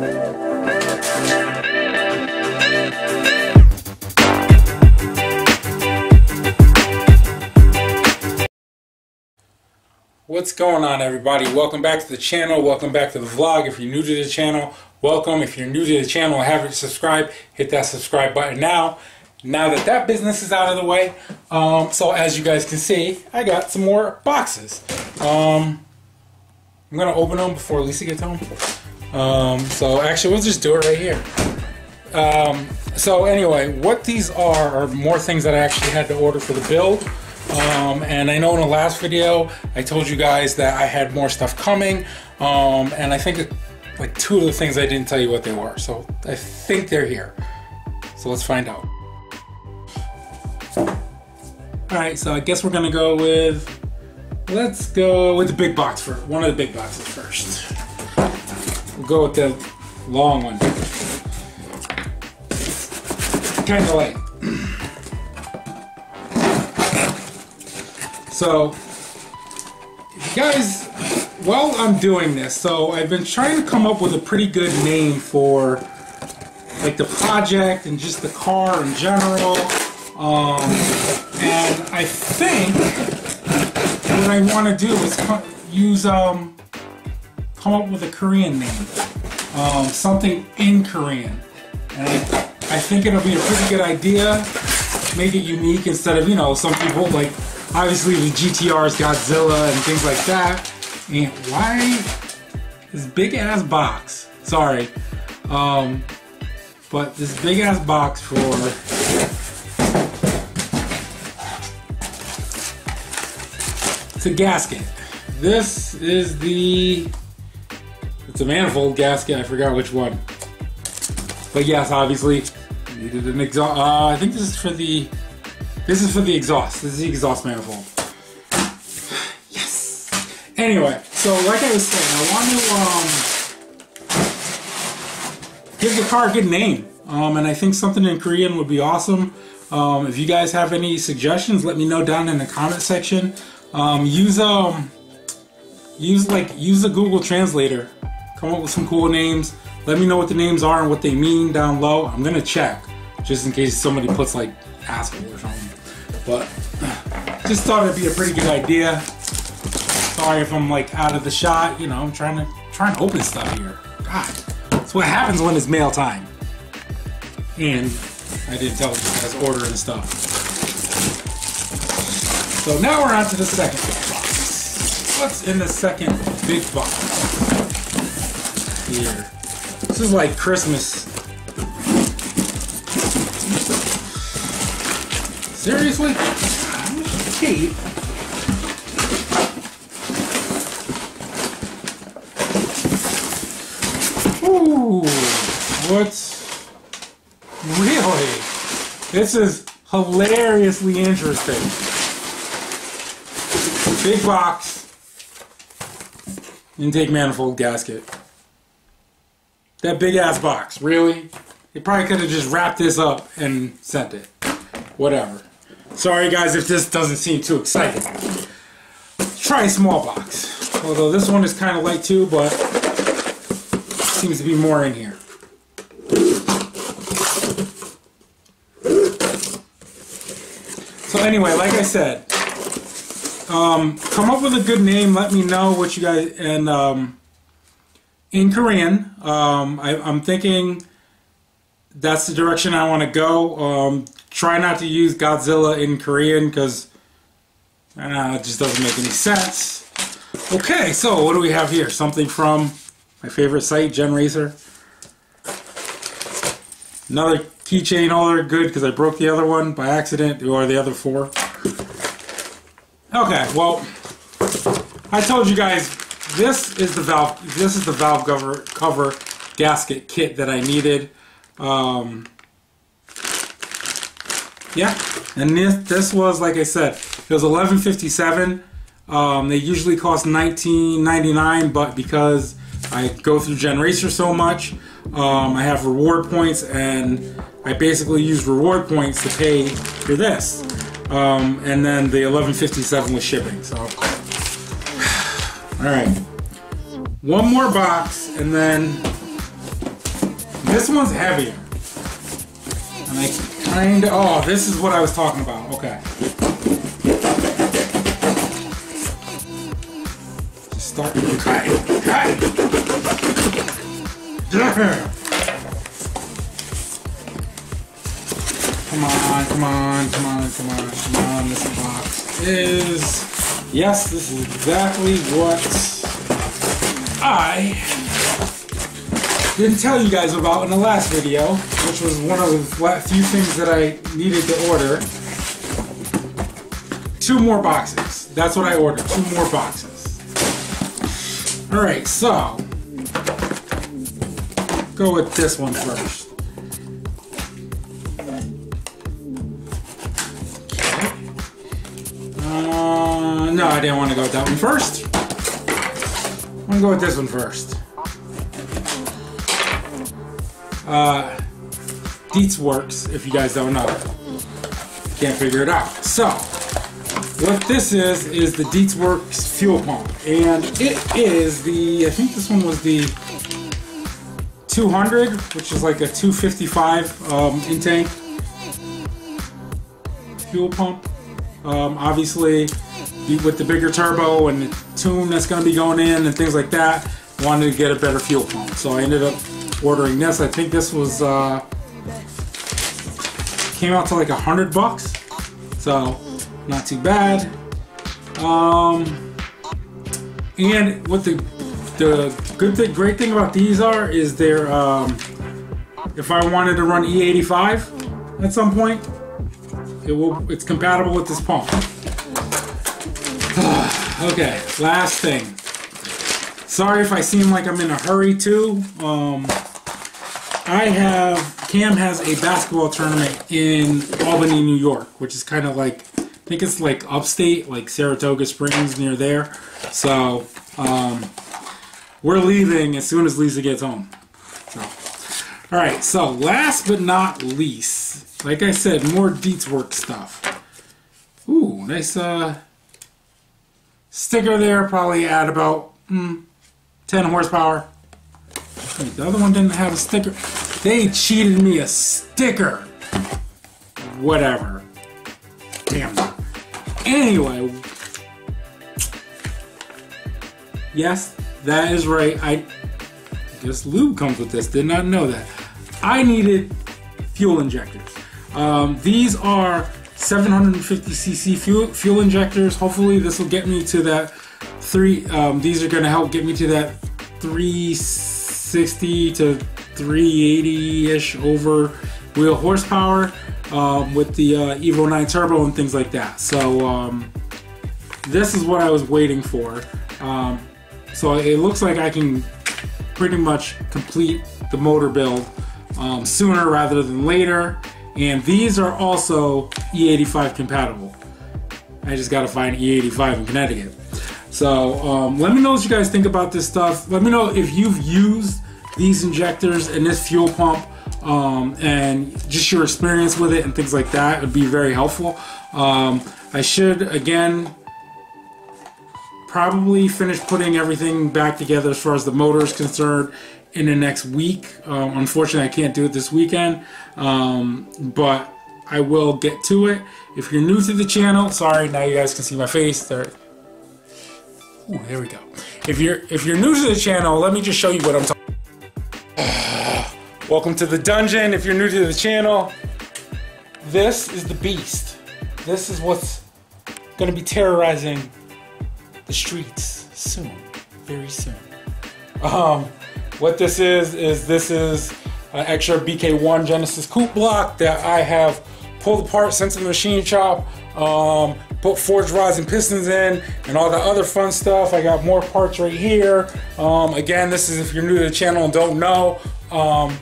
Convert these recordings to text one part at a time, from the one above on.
What's going on everybody? Welcome back to the channel. Welcome back to the vlog. If you're new to the channel, welcome. If you're new to the channel and haven't subscribed, hit that subscribe button now. Now that that business is out of the way, um, so as you guys can see, I got some more boxes. Um, I'm gonna open them before Lisa gets home. Um, so actually, we'll just do it right here. Um, so anyway, what these are are more things that I actually had to order for the build. Um, and I know in the last video I told you guys that I had more stuff coming, um, and I think like two of the things I didn't tell you what they were. So I think they're here. So let's find out. All right, so I guess we're gonna go with, let's go with the big box first. One of the big boxes first. We'll go with the long one. Kind of light. So, guys, while I'm doing this, so I've been trying to come up with a pretty good name for like the project and just the car in general. Um, and I think what I want to do is use um, come up with a Korean name, um, something in Korean, and I, I think it'll be a pretty good idea. Make it unique instead of you know some people like obviously the GTR's Godzilla and things like that. And why this big ass box? Sorry. Um, but this big ass box for it's a gasket. This is the it's a manifold gasket. I forgot which one. But yes, obviously needed an exhaust. Uh, I think this is for the this is for the exhaust. This is the exhaust manifold. Yes. Anyway, so like I was saying, I want to um, give the car a good name. Um, and I think something in Korean would be awesome. Um, if you guys have any suggestions, let me know down in the comment section. Um, use um, use like use a Google Translator. Come up with some cool names. Let me know what the names are and what they mean down low. I'm gonna check just in case somebody puts like asshole or something. But just thought it'd be a pretty good idea. Sorry if I'm like out of the shot. You know, I'm trying to trying to open stuff here. God, that's what happens when it's mail time. And I didn't tell you guys ordering stuff. So now we're on to the second box. What's in the second big box? This is like Christmas Seriously? Kate? Ooh, what's really? This is hilariously interesting. Big box, intake manifold gasket. That big ass box, really? They probably could have just wrapped this up and sent it. Whatever. Sorry guys if this doesn't seem too exciting. try a small box. Although this one is kind of light too, but seems to be more in here. So anyway, like I said, um, come up with a good name. Let me know what you guys and um, in Korean. Um, I, am thinking that's the direction I want to go. Um, try not to use Godzilla in Korean because uh, it just doesn't make any sense. Okay, so what do we have here? Something from my favorite site, GenRacer. Another keychain holder, good because I broke the other one by accident, or the other four. Okay, well, I told you guys this is the valve. This is the valve cover cover gasket kit that I needed. Um, yeah, and this this was like I said, it was 11.57. Um, they usually cost 19.99, but because I go through GenRacer so much, um, I have reward points, and I basically use reward points to pay for this. Um, and then the 11.57 was shipping. So, all right, one more box, and then This one's heavier. And I kind of, oh, this is what I was talking about. Okay. Just start, okay, okay. Yeah. Come on, come on, come on, come on, come on. This box is, yes, this is exactly what I didn't tell you guys about in the last video, which was one of the few things that I needed to order. Two more boxes. That's what I ordered, two more boxes. Alright, so, go with this one first. No, I didn't want to go with that one first. I'm gonna go with this one first. Uh, DeatschWerks, if you guys don't know. Can't figure it out. So, what this is, is the DeatschWerks fuel pump. And it is the, I think this one was the 200, which is like a 255 um, intake fuel pump. Um, obviously, with the bigger turbo and the tune that's going to be going in and things like that, wanted to get a better fuel pump. So I ended up ordering this. I think this was uh, came out to like a hundred bucks, so not too bad. Um, and what the the good thing, great thing about these are is they're um, if I wanted to run E85 at some point, it will it's compatible with this pump. Okay, last thing. Sorry if I seem like I'm in a hurry too. Um, I have Cam has a basketball tournament in Albany, New York, which is kind of like I think it's like upstate, like Saratoga Springs near there. So um, we're leaving as soon as Lisa gets home. So, all right. So last but not least, like I said, more DeatschWerk stuff. Ooh, nice uh, sticker there. Probably add about mm, 10 horsepower. Wait, the other one didn't have a sticker. They cheated me a sticker. Whatever. Damn. Anyway. Yes, that is right. I guess lube comes with this. Did not know that. I needed fuel injectors. Um, these are 750cc fuel, fuel injectors. Hopefully this will get me to that three. Um, these are going to help get me to that 360 to 380-ish over wheel horsepower um, with the uh, Evo 9 turbo and things like that. So um, this is what I was waiting for. Um, so it looks like I can pretty much complete the motor build um, sooner rather than later. And these are also E85 compatible. I just got to find E85 in Connecticut. So um, let me know what you guys think about this stuff. Let me know if you've used these injectors and this fuel pump um, and just your experience with it and things like that would be very helpful. Um, I should, again, probably finish putting everything back together as far as the motor is concerned in the next week. Um, unfortunately, I can't do it this weekend, um, but I will get to it. If you're new to the channel, sorry, now you guys can see my face. There, Ooh, there we go. If you're if you're new to the channel, let me just show you what I'm talking. Welcome to the dungeon. If you're new to the channel, this is the beast. This is what's to be terrorizing the streets soon, very soon. Um, what this is is this is an extra BK1 Genesis coupe block that I have pulled apart since the machine shop. Um, put forged rods and pistons in and all the other fun stuff. I got more parts right here. Um, again, this is if you're new to the channel and don't know, um,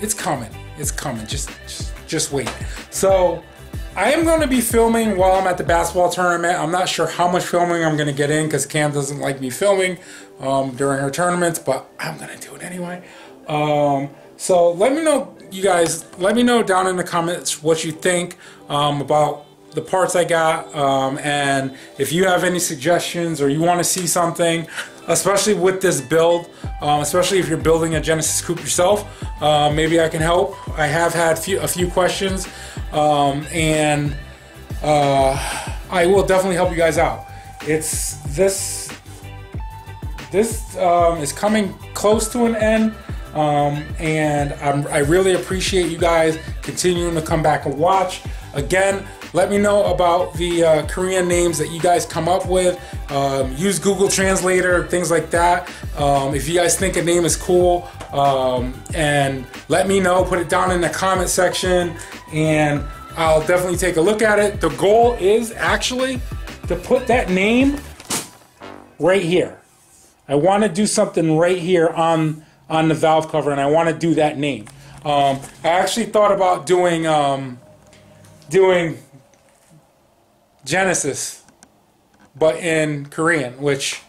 it's coming. It's coming. Just, just, just wait. So I am going to be filming while I'm at the basketball tournament. I'm not sure how much filming I'm going to get in because Cam doesn't like me filming um, during her tournaments, but I'm going to do it anyway. Um, so let me know, you guys, let me know down in the comments what you think um, about the parts I got um, and if you have any suggestions or you want to see something especially with this build, um, especially if you're building a Genesis coupe yourself. Uh, maybe I can help. I have had few, a few questions, um, and uh, I will definitely help you guys out. It's this. This um, is coming close to an end. Um, and I'm, i really appreciate you guys continuing to come back and watch. Again, let me know about the uh, Korean names that you guys come up with. Um, use Google Translator, things like that. Um, if you guys think a name is cool, um, and let me know. Put it down in the comment section, and I'll definitely take a look at it. The goal is actually to put that name right here. I want to do something right here on on the valve cover, and I want to do that name. Um, I actually thought about doing um, doing Genesis, but in Korean, which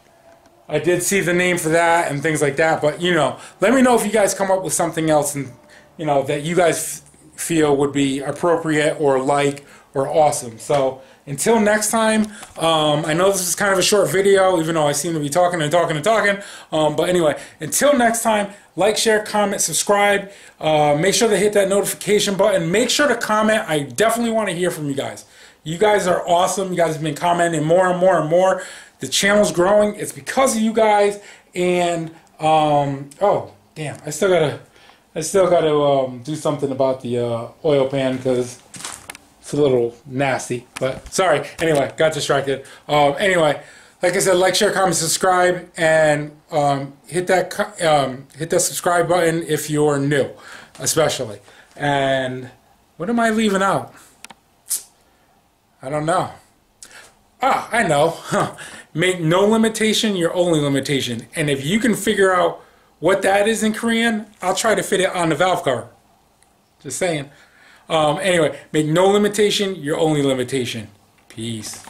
I did see the name for that and things like that. But you know, let me know if you guys come up with something else and you know that you guys feel would be appropriate or like or awesome. So until next time, um, I know this is kind of a short video, even though I seem to be talking and talking and talking. Um, but anyway, until next time, like, share, comment, subscribe. Uh, make sure to hit that notification button. Make sure to comment. I definitely want to hear from you guys. You guys are awesome. You guys have been commenting more and more and more. The channel's growing. It's because of you guys. And um, oh, damn! I still gotta, I still gotta um, do something about the uh, oil pan because it's a little nasty. But sorry. Anyway, got distracted. Um, anyway, like I said, like, share, comment, subscribe, and um, hit that um, hit that subscribe button if you're new, especially. And what am I leaving out? I don't know. Ah, I know. Make no limitation your only limitation. And if you can figure out what that is in Korean, I'll try to fit it on the valve cover. Just saying. Um, anyway, make no limitation your only limitation. Peace.